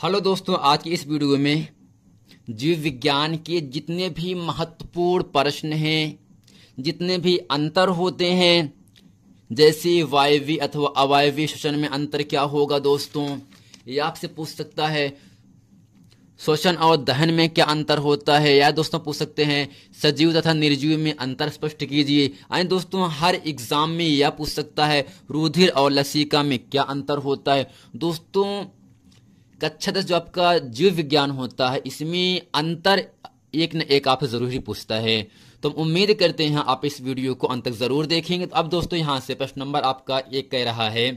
Hello दोस्तों, आज की इस वीडियो में जीव विज्ञान के जितने भी महत्वपूर्ण प्रश्न हैं, जितने भी अंतर होते हैं, जैसे वायवी अथवा अवायवी श्वसन में अंतर क्या होगा दोस्तों, ये आपसे पूछ सकता है। श्वसन और दहन में क्या अंतर होता है, या दोस्तों पूछ सकते हैं, सजीव तथा निर्जीव में अंतर स्पष्ट कीजिए। आए दोस्तों, हर एग्ज़ाम में यह पूछ सकता है, रुधिर और लसिका में क्या अंतर होता है? दोस्तों कक्षा दस जो आपका जीव विज्ञान होता है, इसमें अंतर एक न एक आप ज़रूरी पूछता है। तो हम उम्मीद करते हैं, आप इस वीडियो को अंत तक ज़रूर देखेंगे। तो अब दोस्तों, यहाँ से प्रश्न नंबर आपका एक कह रहा है।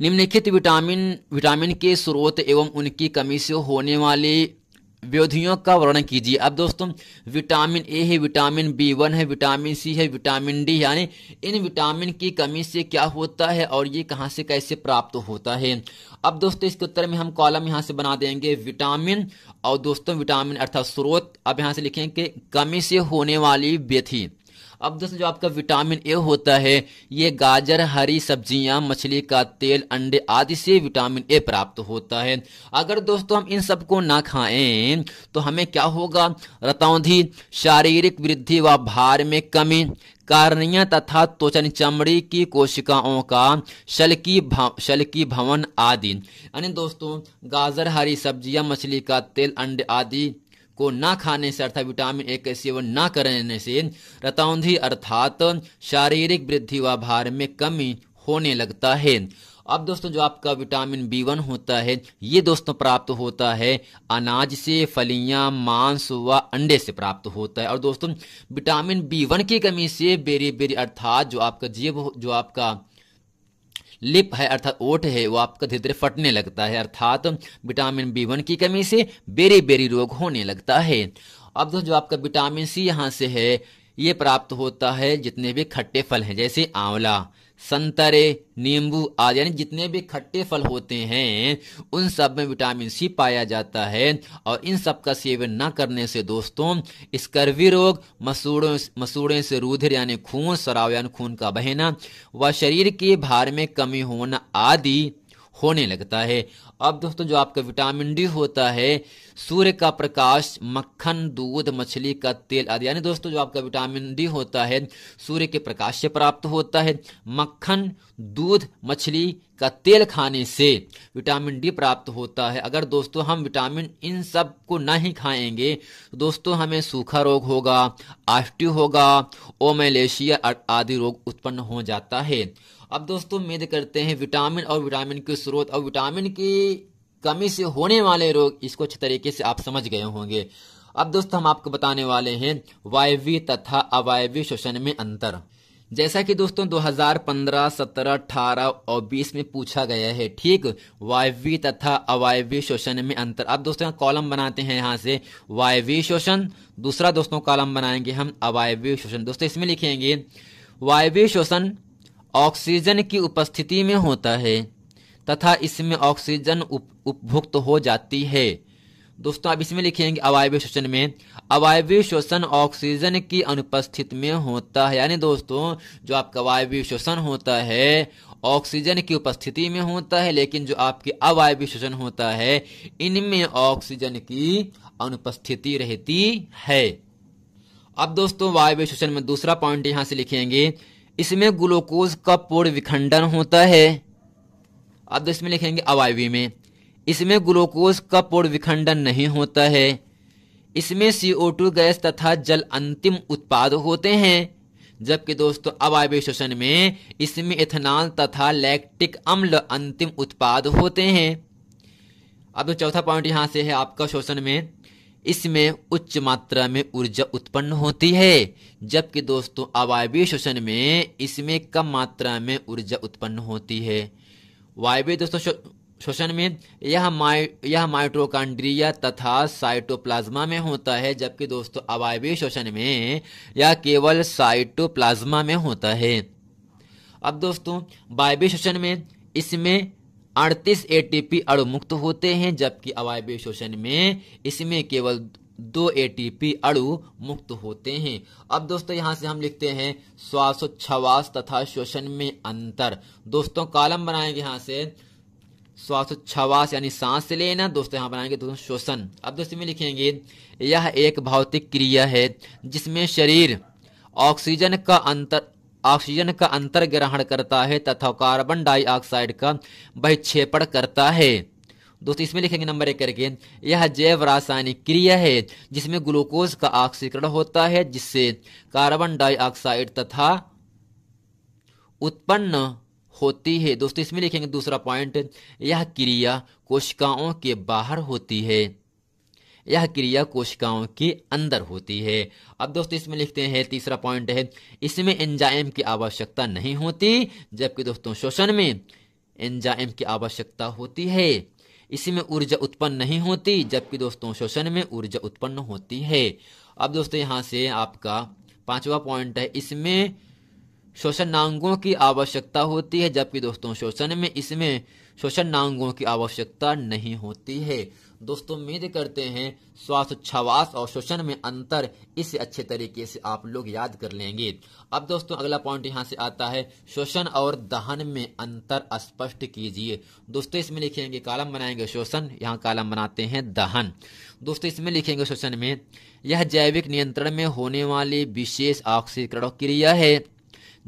निम्नलिखित विटामिन विटामिन के स्रोत एवं उनकी कमी से होने वाली व्योधियों का वर्णन कीजिए। अब दोस्तों, विटामिन ए है, विटामिन बी वन है, विटामिन सी है, विटामिन डी यानी इन विटामिन की कमी से क्या होता है और ये कहाँ से कैसे प्राप्त होता है? अब दोस्तों, इसके उत्तर में हम कॉलम यहाँ से बना देंगे विटामिन और दोस्तों, विटामिन अर्थात स्रोत। अब यहाँ से लिखेंगे कमी से होने वाली व्यथी। अब दोस्तों, जो आपका विटामिन ए होता है, ये गाजर, हरी सब्ज़ियाँ, मछली का तेल, अंडे आदि से विटामिन ए प्राप्त होता है। अगर दोस्तों, हम इन सबको ना खाएँ तो हमें क्या होगा? रतौंधी, शारीरिक वृद्धि व भार में कमी, कार्निया तथा त्वचन चमड़ी की कोशिकाओं का शल की शल की भवन आदि। यानी दोस्तों, गाजर, हरी सब्ज़ियाँ, मछली का तेल, अंडे आदि को ना खाने से, अर्थात विटामिन ए का सेवन ना करने से रतौंधी अर्थात शारीरिक वृद्धि व भार में कमी होने लगता है। अब दोस्तों, जो आपका विटामिन बी वन होता है, ये दोस्तों प्राप्त होता है अनाज से, फलियाँ, मांस व अंडे से प्राप्त होता है। और दोस्तों, विटामिन बी वन की कमी से बेरी बेरी अर्थात जो आपका जीव, जो आपका लिप है अर्थात ओट है, वो आपका धीरे धीरे फटने लगता है, अर्थात विटामिन बी वन की कमी से बेरी बेरी रोग होने लगता है। अब जो आपका विटामिन सी यहाँ से है, ये प्राप्त होता है जितने भी खट्टे फल हैं, जैसे आंवला। संतरे, नींबू आदि यानी जितने भी खट्टे फल होते हैं, उन सब में विटामिन सी पाया जाता है और इन सब का सेवन न करने से दोस्तों स्कर्वी रोग, मसूड़ों, मसूड़े से रुधिर यानी खून, सराव यानी खून का बहना, व शरीर के भार में कमी होना आदि होने लगता है। अब दोस्तों, जो आपका विटामिन डी होता है, सूर्य का प्रकाश, मक्खन, दूध, मछली का तेल आदि, यानी दोस्तों, जो आपका विटामिन डी होता है, सूर्य के प्रकाश से प्राप्त होता है। मक्खन, दूध, मछली का तेल खाने से विटामिन डी प्राप्त होता है। अगर दोस्तों, हम विटामिन इन सबको नहीं खाएँगे तो दोस्तों, हमें सूखा रोग होगा, आष्टी होगा, ओमेलेशिया आदि रोग उत्पन्न हो जाता है। अब दोस्तों उम्मीद करते हैं विटामिन और विटामिन के स्रोत और विटामिन की कमी से होने वाले रोग इसको अच्छे तरीके से आप समझ गए होंगे। अब दोस्तों हम आपको बताने वाले हैं वायवी तथा अवायवी श्वसन में अंतर। जैसा कि दोस्तों 2015, 17, 18 और 20 में पूछा गया है ठीक? वायवी तथा अवायवी शोषण में अंतर। अब दोस्तों कॉलम बनाते हैं यहाँ से वायवी शोषण दूसरा दोस्तों कॉलम बनाएँगे हम अवायवी शोषण दोस्तों इसमें लिखेंगे वायवी श्वसन ऑक्सीजन की उपस्थिति में होता है, तथा इसमें ऑक्सीजन उपभुक्त हो जाती है। दोस्तों, अब इसमें लिखेंगे अवायवीय श्वसन में। अवायवीय श्वसन ऑक्सीजन की अनुपस्थित में होता है। यानी दोस्तों, जो आपका वायवीय श्वसन होता है, ऑक्सीजन की उपस्थिति में होता है, लेकिन जो आपके अवायवीय श्वसन होता है, इनमें ऑक्सीजन की अनुपस्थिति रहती है। अब दोस्तों वायवीय श्वसन में दूसरा पॉइंट यहाँ से लिखेंगे। इसमें ग्लूकोज का पूर्ण विखंडन होता है। अब इसमें लिखेंगे अवायवी में। इसमें ग्लूकोज का पूर्ण विखंडन नहीं होता है। इसमें CO2 गैस तथा जल अंतिम उत्पाद होते हैं। जबकि दोस्तों, अवायवी श्वसन में इसमें इथेनॉल तथा लैक्टिक अम्ल अंतिम उत्पाद होते हैं। अब चौथा पॉइंट यहाँ से है आपका श्वसन में। इसमें उच्च मात्रा में ऊर्जा उत्पन्न होती है, जबकि दोस्तों अवायवीय श्वसन में इसमें कम मात्रा में ऊर्जा उत्पन्न होती है। वायवीय दोस्तों श्वसन में यह माइ यह माइट्रोकांड्रिया तथा साइटोप्लाज्मा में होता है, जबकि दोस्तों अवायवीय श्वसन में यह केवल साइटोप्लाज्मा में होता है। अब दोस्तों वायवीय श्वसन में इसमें अड़तीस एटीपी अणु मुक्त होते हैं, जबकि अवायवीय शोषण में इसमें केवल दो एटीपी अणु मुक्त होते हैं। अब दोस्तों, यहाँ से हम लिखते हैं, श्वासोच्छवास तथा शोषण में अंतर। दोस्तों, कॉलम बनाएँगे यहाँ से, श्वासोच्छवास यानी सांस लेना। दोस्तों, यहाँ बनाएँगे दोस्तों श्वसन अब दोस्तों, में लिखेंगे, यह एक भौतिक क्रिया है, जिसमें शरीर, ऑक्सीजन का अंतर ऑक्सीजन का अंतर ग्रहण करता है तथा कार्बन डाइऑक्साइड का बहिक्षेपण करता है। दोस्तों, इसमें लिखेंगे नंबर एक करके, यह जैव रासायनिक क्रिया है, जिसमें ग्लूकोज का ऑक्सीकरण होता है, जिससे कार्बन डाइऑक्साइड तथा उत्पन्न होती है। दोस्तों, इसमें लिखेंगे दूसरा पॉइंट यह क्रिया कोशिकाओं के बाहर होती है। यह क्रिया कोशिकाओं के अंदर होती है। अब दोस्तों, इसमें लिखते हैं, तीसरा पॉइंट है, इसमें एंजाइम की आवश्यकता नहीं होती, जबकि दोस्तों, शोषण में एंजाइम की आवश्यकता होती है। इसमें ऊर्जा उत्पन्न नहीं होती, जबकि दोस्तों, शोषण में ऊर्जा उत्पन्न होती है। अब दोस्तों, यहाँ से आपका पांचवा पॉइंट है, इसमें शोषणांगों की आवश्यकता होती है, जबकि दोस्तों, शोषण में इसमें शोषणांगों की आवश्यकता नहीं होती है। दोस्तों, उम्मीद करते हैं श्वासोच्छवास और शोषण में अंतर इसे अच्छे तरीके से आप लोग याद कर लेंगे। अब दोस्तों, अगला पॉइंट यहाँ से आता है, शोषण और दहन में अंतर स्पष्ट कीजिए। दोस्तों, इसमें लिखेंगे कालम, बनाएँगे शोषण, यहाँ कालम बनाते हैं दहन। दोस्तों, इसमें लिखेंगे शोषण में, यह जैविक नियंत्रण में होने वाली विशेष ऑक्सीकरण क्रिया है।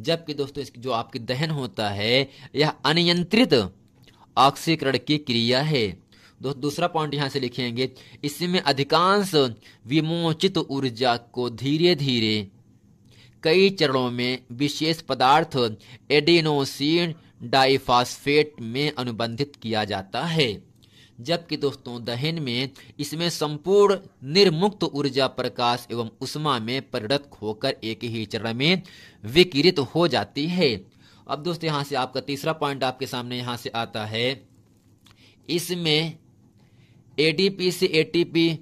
जबकि दोस्तों, इसकी जो आपकी दहन होता है, यह अनियंत्रित ऑक्सीकरण की क्रिया है। दूसरा पॉइंट यहाँ से लिखेंगे, इसमें अधिकांश विमोचित ऊर्जा को धीरे धीरे कई चरणों में विशेष पदार्थ एडिनोसिन डाइफास्फेट में अनुबंधित किया जाता है। जबकि दोस्तों, दहन में इसमें संपूर्ण निर्मुक्त ऊर्जा प्रकाश एवं उष्मा में परिणत होकर एक ही चरण में विकिरित हो जाती है। अब दोस्तों, यहाँ से आपका तीसरा पॉइंट आपके सामने यहाँ से आता है। इसमें एडीपी से एटीपी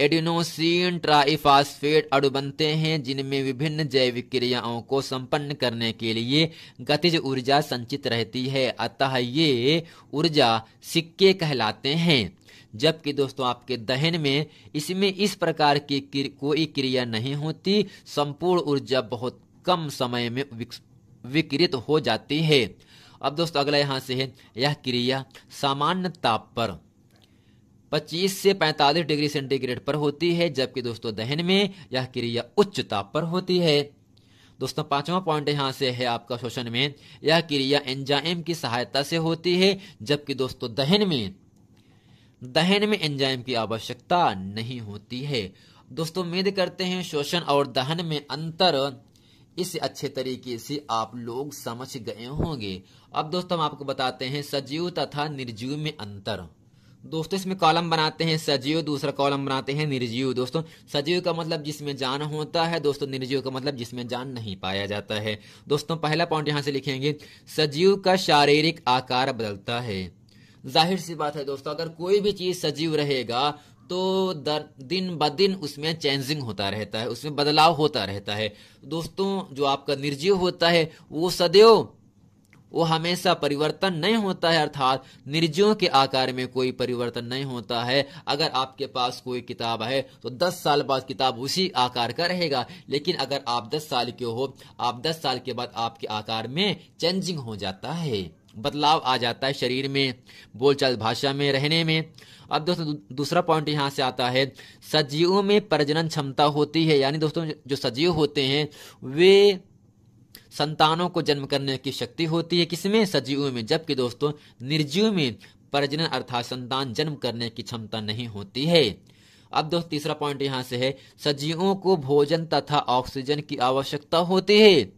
एडिनोसिन ट्राइफास्फेट अणु बनते हैं, जिनमें विभिन्न जैविक क्रियाओं को संपन्न करने के लिए गतिज ऊर्जा संचित रहती है। अतः ये ऊर्जा सिक्के कहलाते हैं। जबकि दोस्तों, आपके दहन में इसमें इस प्रकार की कोई क्रिया नहीं होती। संपूर्ण ऊर्जा बहुत कम समय में विकृत हो जाती है। अब दोस्तों, अगला यहाँ से है। यह क्रिया सामान्य ताप पर। 25 से 45 डिग्री सेंटीग्रेड पर होती है, जबकि दोस्तों दहन में यह क्रिया उच्च ताप पर होती है। दोस्तों, पांचवा पॉइंट यहाँ से है आपका शोषण में। यह क्रिया एंजाइम की सहायता से होती है, जबकि दोस्तों दहन में दहन में एंजाइम की आवश्यकता नहीं होती है। दोस्तों, उम्मीद करते हैं शोषण और दहन में अंतर इसे अच्छे तरीके से आप लोग समझ गए होंगे। अब दोस्तों, हम आपको बताते हैं सजीव तथा निर्जीव में अंतर। दोस्तों, इसमें कॉलम बनाते हैं सजीव, दूसरा कॉलम बनाते हैं निर्जीव। दोस्तों, सजीव का मतलब जिसमें जान होता है, दोस्तों, निर्जीव का मतलब जिसमें जान नहीं पाया जाता है। दोस्तों, पहला पॉइंट यहाँ से लिखेंगे, सजीव का शारीरिक आकार बदलता है। ज़ाहिर सी बात है दोस्तों, अगर कोई भी चीज़ सजीव रहेगा तो दर, दिन ब दिन उसमें चेंजिंग होता रहता है, उसमें बदलाव होता रहता है। दोस्तों, जो आपका निर्जीव होता है, वो सदैव वो हमेशा परिवर्तन नहीं होता है, अर्थात निर्जीव के आकार में कोई परिवर्तन नहीं होता है। अगर आपके पास कोई किताब है तो 10 साल बाद किताब उसी आकार का रहेगा। लेकिन अगर आप 10 साल के हो, आप 10 साल के बाद आपके आकार में चेंजिंग हो जाता है, बदलाव आ जाता है शरीर में, बोलचाल भाषा में, रहने में। अब दोस्तों दूसरा पॉइंट यहाँ से आता है, सजीवों में प्रजनन क्षमता होती है। यानी दोस्तों, जो सजीव होते हैं, वे संतानों को जन्म करने की शक्ति होती है किसमें? सजीवों में। जबकि दोस्तों, निर्जीव में प्रजनन अर्थात संतान जन्म करने की क्षमता नहीं होती है। अब दोस्त, तीसरा पॉइंट यहाँ से है, सजीवों को भोजन तथा ऑक्सीजन की आवश्यकता होती है।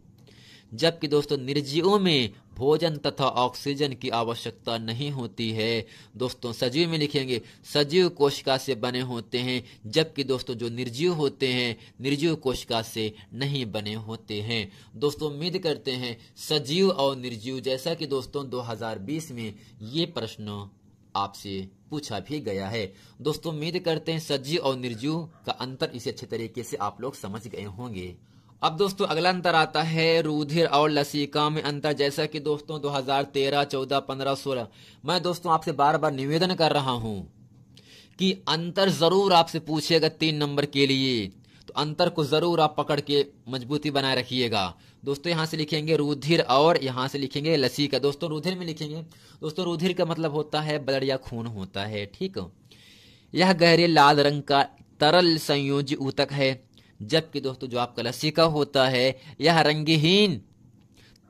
जबकि दोस्तों, निर्जीवों में भोजन तथा ऑक्सीजन की आवश्यकता नहीं होती है। दोस्तों, सजीव में लिखेंगे, सजीव कोशिका से बने होते हैं, जबकि दोस्तों, जो निर्जीव होते हैं, निर्जीव कोशिका से नहीं बने होते हैं। दोस्तों, उम्मीद करते हैं, सजीव और निर्जीव, जैसा कि दोस्तों 2020 में ये प्रश्न आपसे पूछा भी गया है। दोस्तों, उम्मीद करते हैं, सजीव और निर्जीव का अंतर इसे अच्छे तरीके से आप लोग समझ गए होंगे। अब दोस्तों अगला अंतर आता है रुधिर और लसीका में अंतर। जैसा कि दोस्तों 2013, 14, 15, 16 मैं दोस्तों आपसे बार बार निवेदन कर रहा हूँ कि अंतर ज़रूर आपसे पूछेगा तीन नंबर के लिए। तो अंतर को ज़रूर आप पकड़ के मजबूती बनाए रखिएगा। दोस्तों यहाँ से लिखेंगे रुधिर और यहाँ से लिखेंगे लसीका। दोस्तों रुधिर में लिखेंगे। दोस्तों रुधिर का मतलब होता है ब्लड या खून होता है ठीक? यह गहरे लाल रंग का तरल संयोजी ऊतक है। जबकि दोस्तों जो आपका लसीका होता है, यह रंगहीन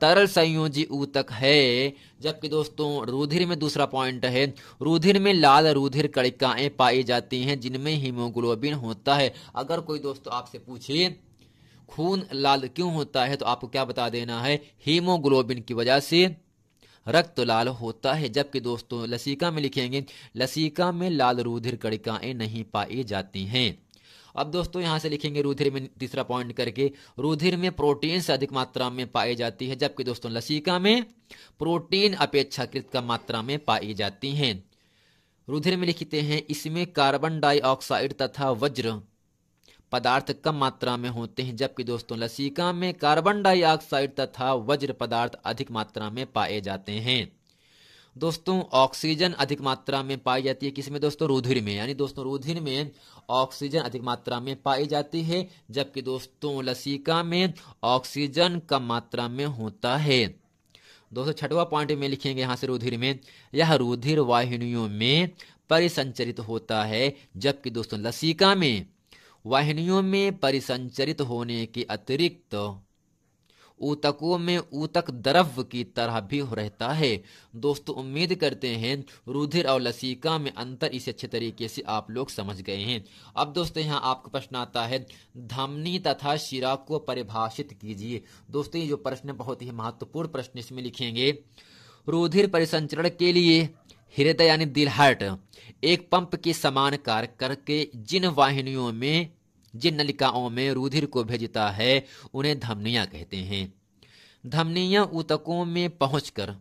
तरल संयोजी ऊतक है। जबकि दोस्तों रुधिर में दूसरा पॉइंट है। रुधिर में लाल रुधिर कणिकाएँ पाई जाती हैं, जिनमें हीमोग्लोबिन होता है। अगर कोई दोस्तों आपसे पूछे, खून लाल क्यों होता है? तो आपको क्या बता देना है? हीमोग्लोबिन की वजह से रक्त तो लाल होता है। जबकि दोस्तों लसीका में लिखेंगे, लसीका में लाल रुधिर कणिकाएँ नहीं पाई जाती हैं। अब दोस्तों, यहाँ से लिखेंगे रुधिर में तीसरा पॉइंट करके, रुधिर में प्रोटीन से अधिक मात्रा में पाई जाती है, जबकि दोस्तों लसीका में प्रोटीन अपेक्षाकृत कम मात्रा में पाई जाती हैं। रुधिर में लिखते हैं, इसमें कार्बन डाइऑक्साइड तथा वज्र पदार्थ कम मात्रा में होते हैं, जबकि दोस्तों लसीका में कार्बन डाइऑक्साइड तथा वज्र पदार्थ अधिक मात्रा में पाए जाते हैं। दोस्तों ऑक्सीजन अधिक मात्रा में पाई जाती है किसमें दोस्तों? रुधिर में। यानी दोस्तों, रुधिर में ऑक्सीजन अधिक मात्रा में पाई जाती है, जबकि दोस्तों, लसीका में ऑक्सीजन कम मात्रा में होता है। दोस्तों, छठवा पॉइंट में लिखेंगे यहाँ से रुधिर में, यह रुधिर वाहिनियों में परिसंचरित होता है, जबकि दोस्तों, लसीका में वाहिनियों में परिसंचरित होने के अतिरिक्त ऊतकों में ऊतक द्रव्य की तरह भी रहता है। दोस्तों, उम्मीद करते हैं रुधिर और लसीका में अंतर इसे अच्छे तरीके से आप लोग समझ गए हैं। अब दोस्तों, यहाँ आपका प्रश्न आता है, धमनी तथा शिरा को परिभाषित कीजिए। दोस्तों, ये जो प्रश्न बहुत ही महत्वपूर्ण प्रश्न इसमें लिखेंगे। रुधिर परिसंचरण के लिए हृदय यानी दिल हार्ट, एक पंप के समान कार्य करके जिन वाहिनियों में जिन नलिकाओं में रुधिर को भेजता है, उन्हें धमनियाँ कहते हैं। धमनियाँ ऊतकों में पहुंचकर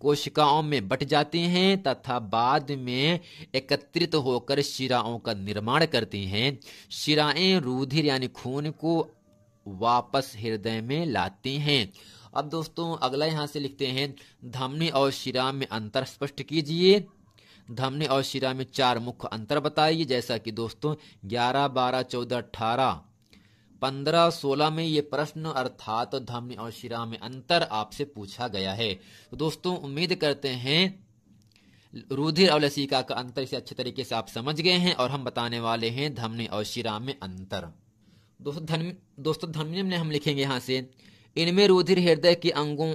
कोशिकाओं में बट जाती हैं तथा बाद में एकत्रित होकर शिराओं का निर्माण करती हैं। शिराएँ रुधिर यानी खून को वापस हृदय में लाती हैं। अब दोस्तों, अगला यहाँ से लिखते हैं, धमनी और शिरा में अंतर स्पष्ट कीजिए। धमनी और शिरा में चार मुख्य अंतर बताइए, जैसा कि दोस्तों, ग्यारह, बारह, चौदह, अठारह। पंद्रह, सोलह में ये प्रश्न, अर्थात धमनी और शिरा में अंतर आपसे पूछा गया है। तो दोस्तों, उम्मीद करते हैं, रुधिर और लसिका का अंतर इसे अच्छे तरीके से आप समझ गए हैं और हम बताने वाले हैं धमनी और शिरा में अंतर। दोस्तों, धन, दोस्तों, धमनी में हम लिखेंगे यहाँ से, इनमें रुधिर हृदय के अंगों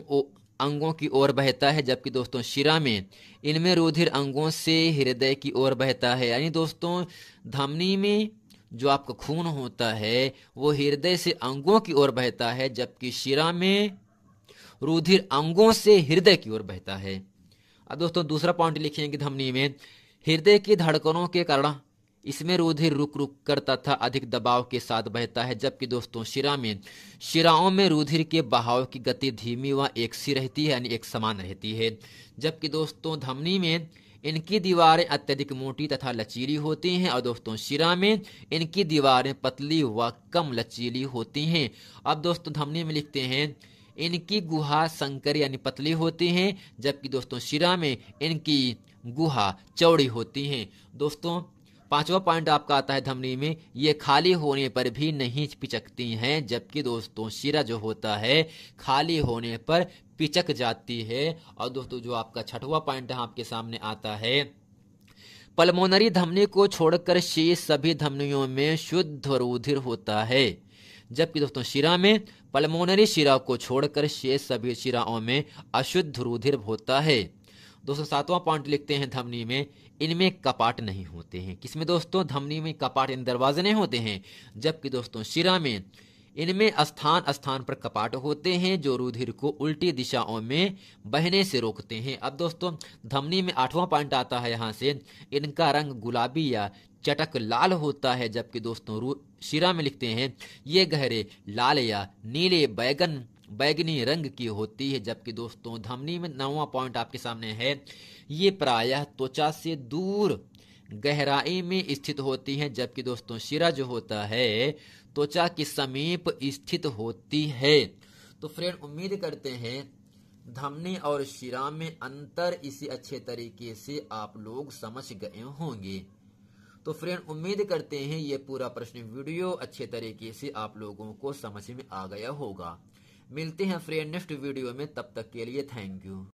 अंगों की ओर बहता है, जबकि दोस्तों शिरा में इनमें रुधिर अंगों से हृदय की ओर बहता है। यानी दोस्तों, धमनी में जो आपका खून होता है, वो हृदय से अंगों की ओर बहता है, जबकि शिरा में रुधिर अंगों से हृदय की ओर बहता है। अब दोस्तों, दूसरा पॉइंट लिखेंगे धमनी में। हृदय की धड़कनों के कारण इसमें रुधिर रुक रुक कर तथा अधिक दबाव के साथ बहता है, जबकि दोस्तों, शिरा में शिराओं में रुधिर के बहाव की गति धीमी व एक सी रहती है, यानी एक समान रहती है। जबकि दोस्तों, धमनी में इनकी दीवारें अत्यधिक मोटी तथा लचीली होती हैं और दोस्तों, शिरा में इनकी दीवारें पतली व कम लचीली होती हैं। अब दोस्तों, धमनी में लिखते हैं, इनकी गुहा संकर यानी पतली होती हैं, जबकि दोस्तों, शिरा में इनकी गुहा चौड़ी होती हैं। दोस्तों पांचवा पॉइंट आपका आता है धमनी में, ये खाली होने पर भी नहीं पिचकती हैं, जबकि दोस्तों शिरा जो होता है, खाली होने पर पिचक जाती है। और दोस्तों जो आपका छठवा पॉइंट है, आपके सामने आता है, पल्मोनरी धमनी को छोड़कर शेष सभी धमनियों में शुद्ध रुधिर होता है। जबकि दोस्तों शिरा में, पल्मोनरी शिरा को छोड़कर शेष सभी शिराओं में अशुद्ध रुधिर होता है। दोस्तों सातवां पॉइंट लिखते हैं धमनी में इनमें कपाट नहीं होते हैं। किसमें दोस्तों? धमनी में कपाट इन दरवाजे नहीं होते हैं। जबकि दोस्तों, शिरा में, इनमें स्थान स्थान पर कपाट होते हैं, जो रुधिर को उल्टी दिशाओं में बहने से रोकते हैं। अब दोस्तों, धमनी में आठवां पॉइंट आता है यहाँ से। इनका रंग गुलाबी या चटक लाल होता है, जबकि दोस्तों शिरा में लिखते हैं, ये गहरे, लाल या नीले बैगन बैगनी रंग की होती है, जबकि दोस्तों धमनी में नौवा पॉइंट आपके सामने है। ये प्रायः त्वचा से दूर गहराई में स्थित होती है, जबकि दोस्तों शिरा जो होता है, त्वचा के समीप स्थित होती है। तो फ्रेंड उम्मीद करते हैं धमनी और शिरा में अंतर इसी अच्छे तरीके से आप लोग समझ गए होंगे। तो फ्रेंड उम्मीद करते हैं ये पूरा प्रश्न वीडियो अच्छे तरीके से आप लोगों को समझ में आ गया होगा। मिलते हैं फ्रेंड नेक्स्ट वीडियो में तब तक के लिए थैंक यू